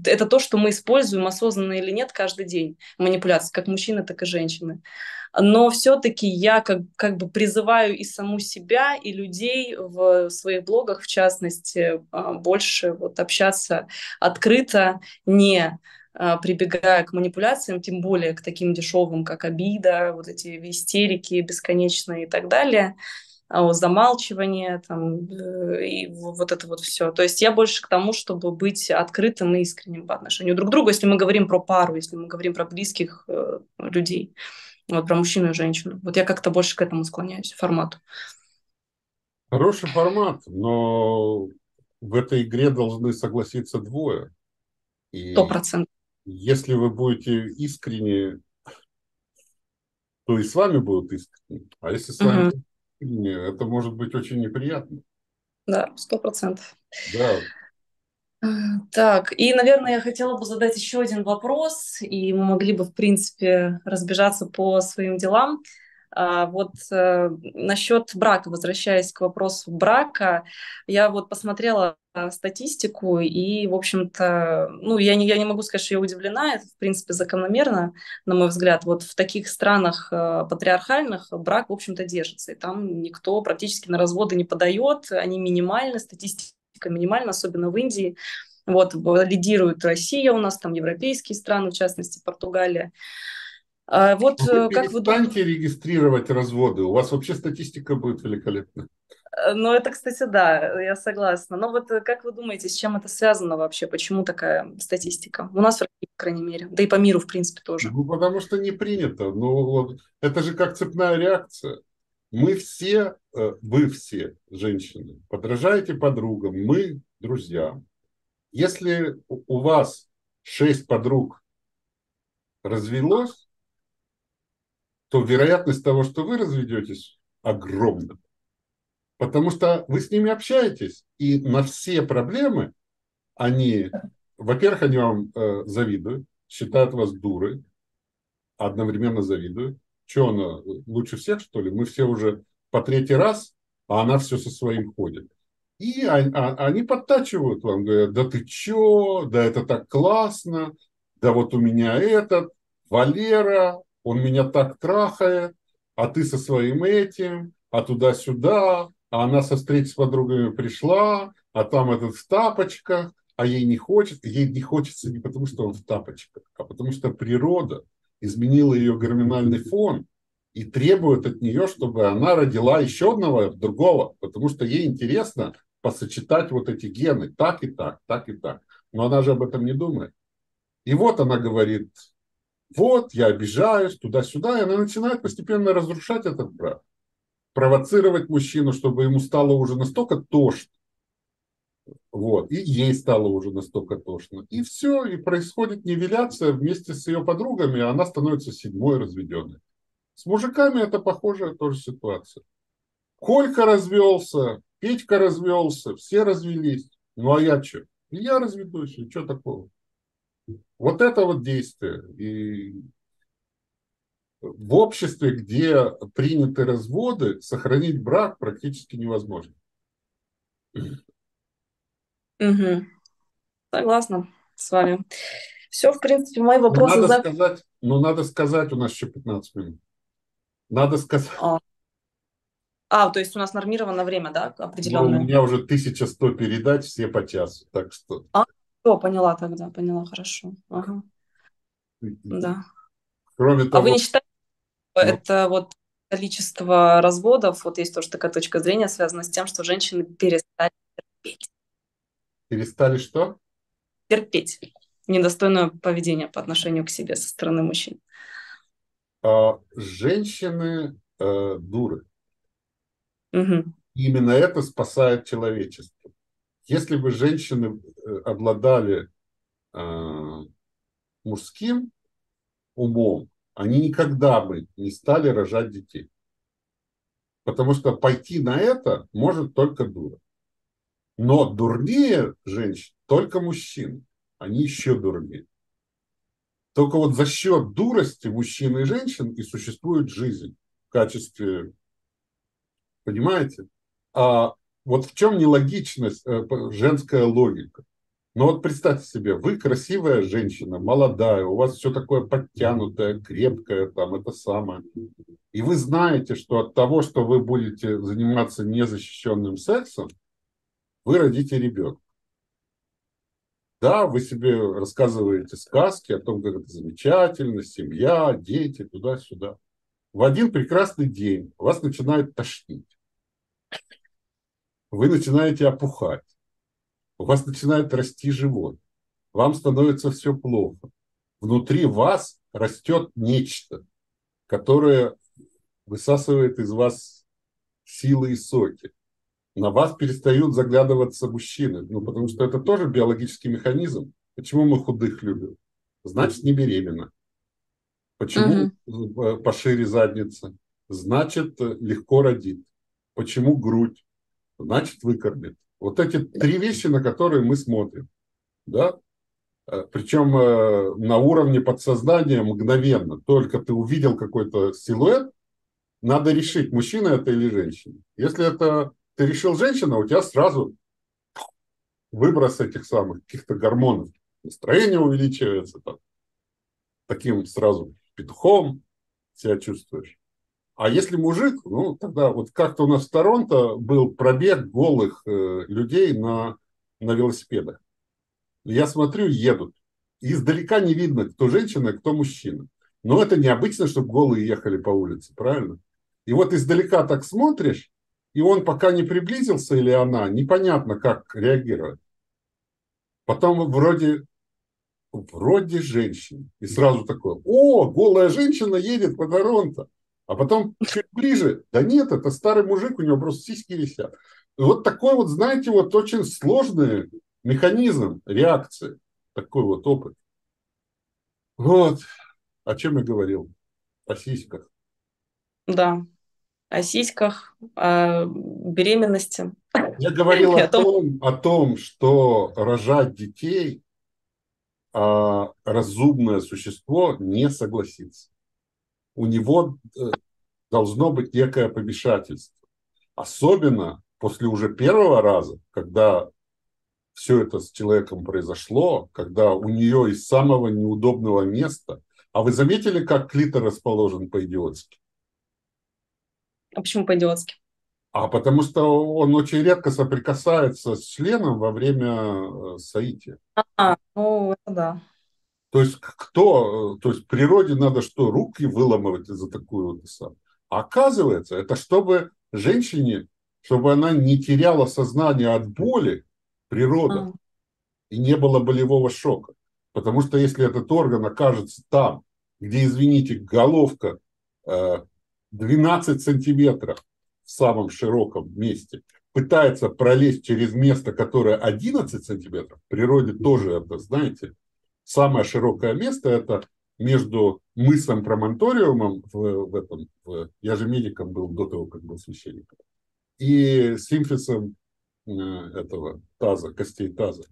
это то, что мы используем, осознанно или нет, каждый день. Манипуляции, как мужчины, так и женщины но все-таки я как, как бы призываю и саму себя, и людей в своих блогах, в частности, а, больше вот общаться открыто, не а, прибегая к манипуляциям, тем более к таким дешевым, как обида, вот эти истерики бесконечные и так далее, замалчивание там, э, и вот это вот все. То есть я больше к тому, чтобы быть открытым и искренним по отношению друг к другу, если мы говорим про пару, если мы говорим про близких э, людей. Вот про мужчину и женщину. Вот я как-то больше к этому склоняюсь, формату. Хороший формат, но в этой игре должны согласиться двое. Сто процентов. Если вы будете искренне, то и с вами будут искренне. А если с вами угу. Это может быть очень неприятно. Да, сто процентов. Да, так, и, наверное, я хотела бы задать еще один вопрос, и мы могли бы, в принципе, разбежаться по своим делам. А, вот э, насчет брака, возвращаясь к вопросу брака, я вот посмотрела статистику, и, в общем-то, ну, я не, я не могу сказать, что я удивлена, это, в принципе, закономерно, на мой взгляд. Вот в таких странах э, патриархальных брак, в общем-то, держится, и там никто практически на разводы не подает, они минимальны, статистика минимальна, особенно в Индии. Вот, лидирует Россия у нас, там европейские страны, в частности, Португалия. А вот вы как вы думаете... регистрировать разводы, у вас вообще статистика будет великолепна. Э, ну, это, кстати, да, я согласна. Но вот э, как вы думаете, с чем это связано вообще? Почему такая статистика? У нас в России, по крайней мере, да и по миру, в принципе, тоже. Ну, потому что не принято. Ну, вот, это же как цепная реакция. Мы все, э, вы все, женщины, подражаете подругам, мы друзьям. Если у вас шесть подруг развелось, то вероятность того, что вы разведетесь, огромна. Потому что вы с ними общаетесь, и на все проблемы они, во-первых, они вам э, завидуют, считают вас дурой, одновременно завидуют. Что она, лучше всех, что ли? Мы все уже по третий раз, а она все со своим ходит. И они, а, они подтачивают вам, говорят, да ты чё, да это так классно, да вот у меня этот, Валера, он меня так трахает, а ты со своим этим, а туда-сюда, а она со встречи с подругами пришла, а там этот в тапочках, а ей не хочется. Ей не хочется не потому, что он в тапочках, а потому что природа изменила ее гормональный фон и требует от нее, чтобы она родила еще одного другого, потому что ей интересно посочетать вот эти гены так и так, так и так. Но она же об этом не думает. И вот она говорит, вот, я обижаюсь, туда-сюда, и она начинает постепенно разрушать этот брак провоцировать мужчину, чтобы ему стало уже настолько тошно, вот, и ей стало уже настолько тошно. И все, и происходит нивеляция вместе с ее подругами, она становится седьмой разведенной. С мужиками это похожая тоже ситуация. Колька развелся, Петька развелся, все развелись. Ну а я что? Я разведусь, и что такого? Вот это вот действие. И в обществе, где приняты разводы, сохранить брак практически невозможно. Угу. Согласна с вами. Все, в принципе, мои вопросы... Но надо, сказать, но надо сказать, у нас еще 15 минут. Надо сказать... А, а то есть у нас нормировано время, да, определенное? Ну, у меня уже 1100 передач, все по часу, так что... А, все, поняла тогда, поняла, хорошо. Ага. Да. Кроме того... А вы не считаете, ну. Это вот количество разводов, вот есть тоже такая точка зрения, связана с тем, что женщины перестали терпеть. Перестали что? Терпеть недостойное поведение по отношению к себе со стороны мужчин. А, женщины э, дуры. Угу. Именно это спасает человечество. Если бы женщины э, обладали э, мужским умом, они никогда бы не стали рожать детей. Потому что пойти на это может только дура. Но дурнее женщин только мужчины. Они еще дурнее. Только вот за счет дурости мужчин и женщин и существует жизнь в качестве, понимаете? А вот в чем нелогичность, э, женская логика? Но ну, вот представьте себе, вы красивая женщина, молодая, у вас все такое подтянутое, крепкое, там это самое. И вы знаете, что от того, что вы будете заниматься незащищенным сексом, вы родите ребенка. Да, вы себе рассказываете сказки о том, как это замечательно, семья, дети, туда-сюда. В один прекрасный день вас начинает тошнить. Вы начинаете опухать у вас начинает расти живот, вам становится все плохо. Внутри вас растет нечто, которое высасывает из вас силы и соки. На вас перестают заглядываться мужчины, ну, потому что это тоже биологический механизм. Почему мы худых любим? Значит, не беременна. Почему угу. пошире задница? Значит, легко родит. Почему грудь? Значит, выкормит. Вот эти три вещи, на которые мы смотрим. Да? Э, Причем э, на уровне подсознания мгновенно. Только ты увидел какой-то силуэт, надо решить, мужчина это или женщина. Если это ты решил женщина, у тебя сразу выброс этих самых каких-то гормонов. Настроение увеличивается. Там, таким сразу петухом себя чувствуешь. А если мужик, ну тогда вот как-то у нас в Торонто был пробег голых э, людей на на велосипедах. Я смотрю, едут. И издалека не видно, кто женщина, кто мужчина. Но это необычно, чтобы голые ехали по улице, правильно? И вот издалека так смотришь, и он пока не приблизился или она, непонятно, как реагировать. Потом вроде, вроде женщина. И сразу такое, о, голая женщина едет по Торонто. А потом чуть ближе, да нет, это старый мужик, у него просто сиськи висят. Вот такой вот, знаете, вот очень сложный механизм реакции, такой вот опыт. Вот. О чем я говорил? О сиськах. Да, о сиськах, о беременности. Я говорил о том, о том, что рожать детей а разумное существо не согласится. У него э, должно быть некое помешательство. Особенно после уже первого раза, когда все это с человеком произошло, когда у нее из самого неудобного места. А вы заметили, как клитор расположен по-идиотски? А почему по-идиотски? А потому что он очень редко соприкасается с членом во время э, соития. А, ну, это да. То есть кто, то есть природе надо что, руки выламывать за такую вот сам. А оказывается, это чтобы женщине, чтобы она не теряла сознание от боли, природа, а. и не было болевого шока. Потому что если этот орган окажется там, где, извините, головка 12 э, сантиметров в самом широком месте, пытается пролезть через место, которое 11 сантиметров, в природе тоже это, знаете, самое широкое место это между мысом Промонториумом в, в этом, в, я же медиком был до того, как был священником, и симфисом э, этого таза, костей таза.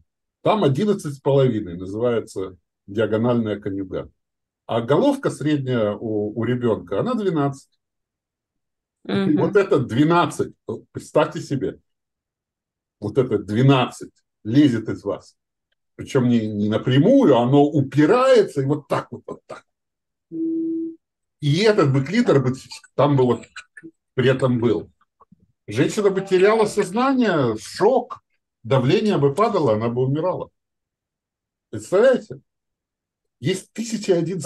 Там 11 с половиной, называется диагональная конюга. А головка средняя у, у ребенка, она 12. Угу. Вот это 12, представьте себе, вот это 12 лезет из вас причем не, не напрямую, оно упирается и вот так вот, вот так. И этот бы там бы вот при этом был. Женщина бы теряла сознание, шок, давление бы падало, она бы умирала. Представляете? Есть тысяча один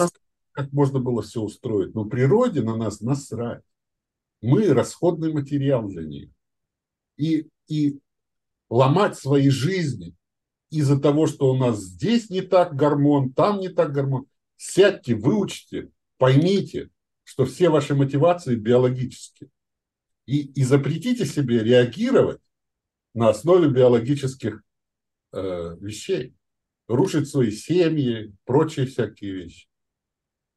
как можно было все устроить. Но природе на нас насрать. Мы расходный материал для них. И, и ломать свои жизни из-за того, что у нас здесь не так гормон, там не так гормон. Сядьте, выучите, поймите, что все ваши мотивации биологические. И, и запретите себе реагировать на основе биологических э, вещей. Рушить свои семьи, прочие всякие вещи.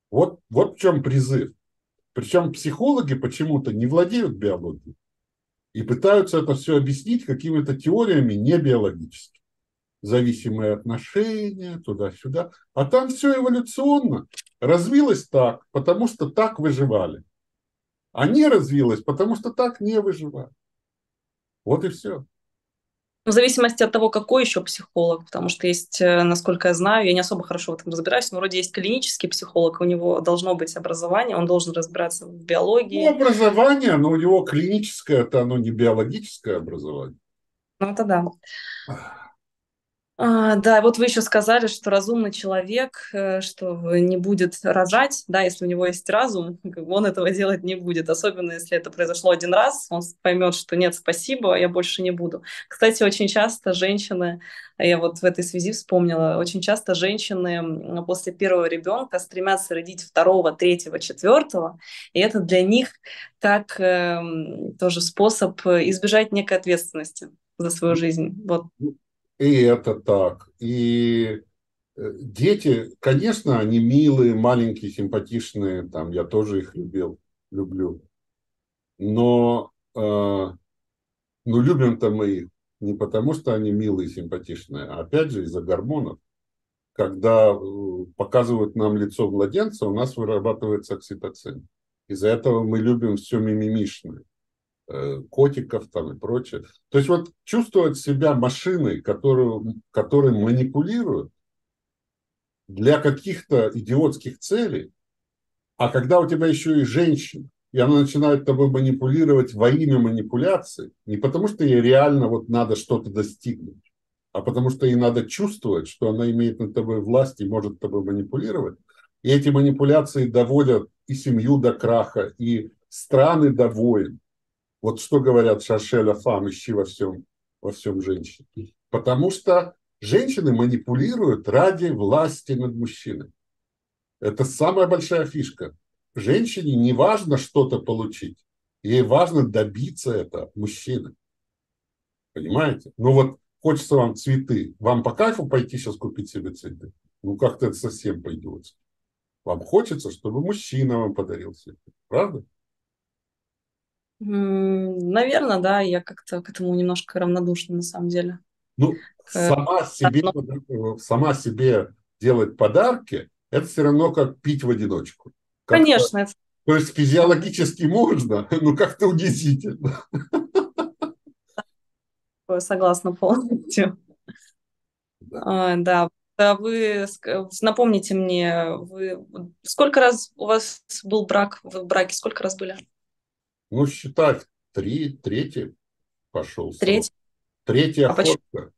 Вот, вот в чем призыв. Причем психологи почему-то не владеют биологией и пытаются это все объяснить какими-то теориями не биологическими зависимые отношения, туда-сюда. А там все эволюционно. Развилось так, потому что так выживали. А не развилось, потому что так не выживали. Вот и все. В зависимости от того, какой еще психолог, потому что есть, э, насколько я знаю, я не особо хорошо в этом разбираюсь, но вроде есть клинический психолог, у него должно быть образование, он должен разбираться в биологии. Ну, образование, но у него клиническое, это оно не биологическое образование. Ну, это да. А, да, вот вы еще сказали, что разумный человек, э, что не будет рожать, да, если у него есть разум, он этого делать не будет, особенно если это произошло один раз, он поймет, что нет, спасибо, я больше не буду. Кстати, очень часто женщины, я вот в этой связи вспомнила, очень часто женщины после первого ребенка стремятся родить второго, третьего, четвертого, и это для них как э, тоже способ избежать некой ответственности за свою жизнь. Вот и это так. И э, дети, конечно, они милые, маленькие, симпатичные, там, я тоже их любил, люблю. Но, э, ну, любим-то мы их не потому, что они милые, симпатичные, а опять же из-за гормонов. Когда э, показывают нам лицо младенца, у нас вырабатывается окситоцин. Из-за этого мы любим все мимимишное. Э, котиков там и прочее. То есть вот чувствовать себя машиной, которую, которой манипулируют для каких-то идиотских целей, а когда у тебя еще и женщина, и она начинает тобой манипулировать во имя манипуляции, не потому что ей реально вот надо что-то достигнуть, а потому что ей надо чувствовать, что она имеет над тобой власть и может тобой манипулировать. И эти манипуляции доводят и семью до краха, и страны до войн. Вот что говорят Шаршеля Фам, ищи во всем, во всем женщине. Потому что женщины манипулируют ради власти над мужчиной. Это самая большая фишка. Женщине не важно что-то получить. Ей важно добиться это мужчины. Понимаете? Ну вот хочется вам цветы. Вам по кайфу пойти сейчас купить себе цветы? Ну как-то это совсем пойдет. Вам хочется, чтобы мужчина вам подарил цветы. Правда? Наверное, да. Я как-то к этому немножко равнодушна на самом деле. Ну, к... сама себе, сама себе делать подарки, это все равно как пить в одиночку. Как Конечно. Это... То есть физиологически можно, но как-то унизительно. Согласна полностью. Да. Да. Вы напомните мне, вы сколько раз у вас был брак? Вы в браке сколько раз были? Ну, считать, три, третий пошел. Третий? Третья а охотка. Почему?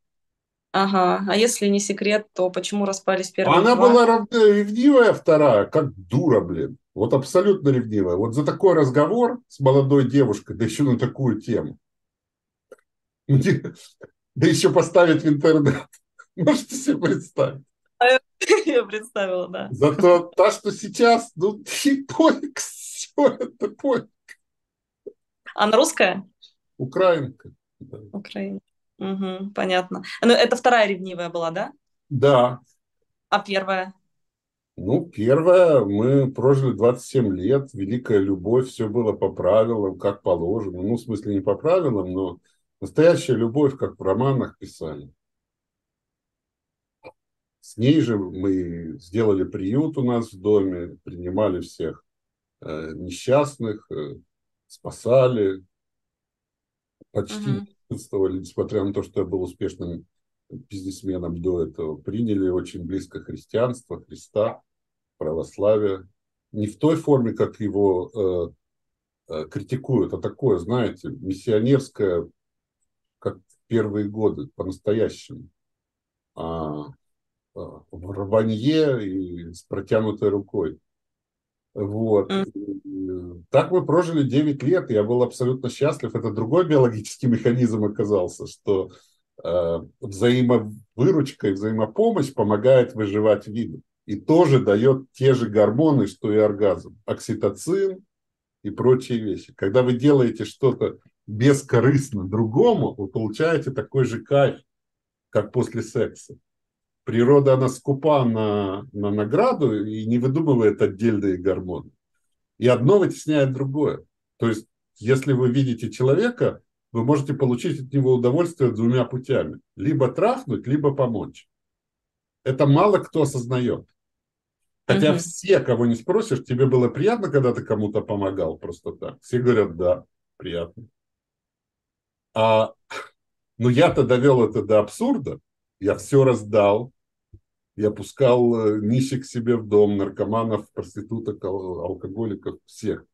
Ага, а если не секрет, то почему распались первые Она два? была ревнивая вторая, как дура, блин. Вот абсолютно ревнивая. Вот за такой разговор с молодой девушкой, да еще на такую тему. Да еще поставить в интернет. Можете себе представить? Я представила, да. Зато та, что сейчас, ну, ты понял, все это понял. Она русская? Украинка. Да. Украинка. Угу, понятно. Ну, это вторая ревнивая была, да? Да. А первая? Ну, первая, мы прожили 27 лет, великая любовь, все было по правилам, как положено. Ну, в смысле, не по правилам, но настоящая любовь, как в романах писали. С ней же мы сделали приют у нас в доме, принимали всех э, несчастных, э, спасали, почти присутствовали, несмотря на то, что я был успешным бизнесменом до этого, приняли очень близко христианство, Христа, православие. Не в той форме, как его э, э, критикуют, а такое, знаете, миссионерское, как в первые годы, по-настоящему. А, а, в рванье и с протянутой рукой. Вот. Mm. Так мы прожили 9 лет, я был абсолютно счастлив. Это другой биологический механизм оказался, что э, взаимовыручка и взаимопомощь помогает выживать виду. И тоже дает те же гормоны, что и оргазм. Окситоцин и прочие вещи. Когда вы делаете что-то бескорыстно другому, вы получаете такой же кайф, как после секса природа, она скупа на, на награду и не выдумывает отдельные гормоны. И одно вытесняет другое. То есть, если вы видите человека, вы можете получить от него удовольствие двумя путями. Либо трахнуть, либо помочь. Это мало кто осознает. Хотя угу. все, кого не спросишь, тебе было приятно, когда ты кому-то помогал просто так. Все говорят, да, приятно. А, ну я-то довел это до абсурда. Я все раздал, я пускал э, нищих себе в дом, наркоманов, проституток, алкоголиков, всех.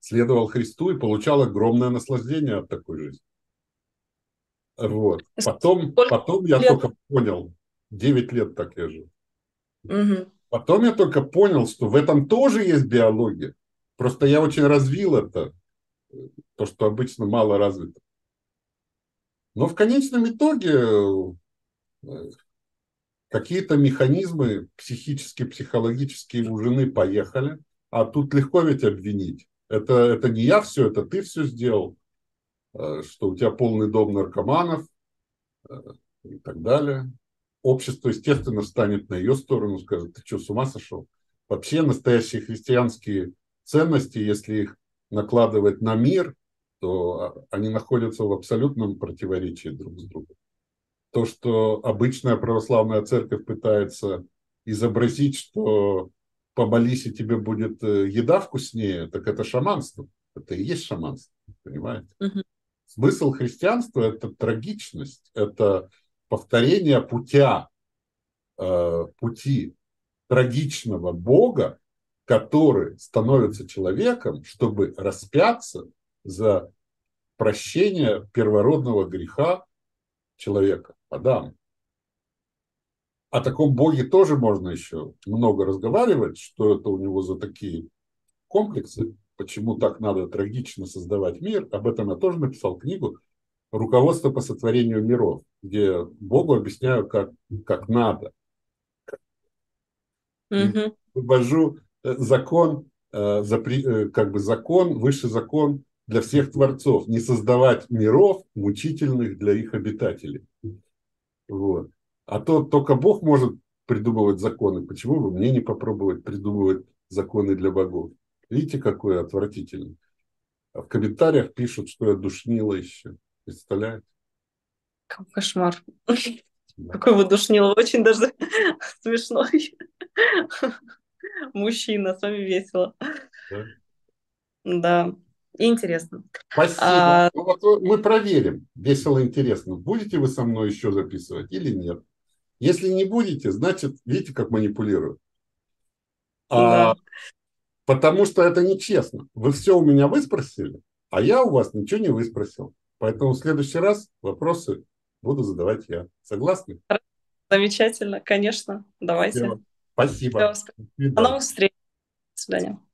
Следовал Христу и получал огромное наслаждение от такой жизни. Вот. Потом, потом я лет? только понял, 9 лет так я жил. Угу. Потом я только понял, что в этом тоже есть биология. Просто я очень развил это, то, что обычно мало развито. Но в конечном итоге э, какие-то механизмы психические, психологические у жены поехали, а тут легко ведь обвинить. Это, это не я все, это ты все сделал, э, что у тебя полный дом наркоманов э, и так далее. Общество, естественно, встанет на ее сторону, скажет, ты что, с ума сошел? Вообще настоящие христианские ценности, если их накладывать на мир, то а, они находятся в абсолютном противоречии друг с другом то, что обычная православная церковь пытается изобразить, что помолись, и тебе будет э, еда вкуснее, так это шаманство. Это и есть шаманство, понимаете? Угу. Смысл христианства – это трагичность, это повторение путя, э, пути трагичного Бога, который становится человеком, чтобы распяться за прощение первородного греха человека, Адам. О таком Боге тоже можно еще много разговаривать, что это у него за такие комплексы, почему так надо трагично создавать мир. Об этом я тоже написал книгу «Руководство по сотворению миров», где Богу объясняю, как, как надо. Угу. Вывожу э, закон, э, э, как бы закон, высший закон для всех творцов. Не создавать миров мучительных для их обитателей. Вот. А то только Бог может придумывать законы. Почему бы мне не попробовать придумывать законы для богов? Видите, какой отвратительный. А в комментариях пишут, что я душнила еще. Представляете? Какой кошмар. Да. Какой вы душнила. Очень даже смешной мужчина. С вами весело. Да. Да. Интересно. Спасибо. А... Ну, вот мы проверим. Весело интересно. Будете вы со мной еще записывать или нет? Если не будете, значит, видите, как манипулируют. А, да. Потому что это нечестно. Вы все у меня выспросили, а я у вас ничего не выспросил. Поэтому в следующий раз вопросы буду задавать я. Согласны? Замечательно, конечно. Давайте. Спасибо. До новых встреч. До свидания.